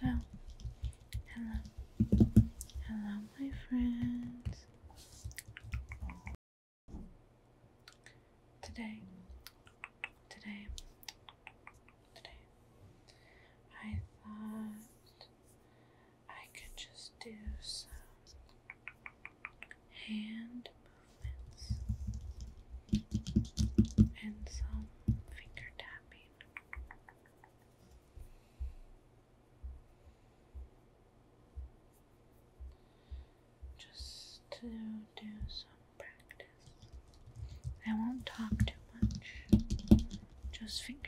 Tchau. to do some practice. I won't talk too much, just finger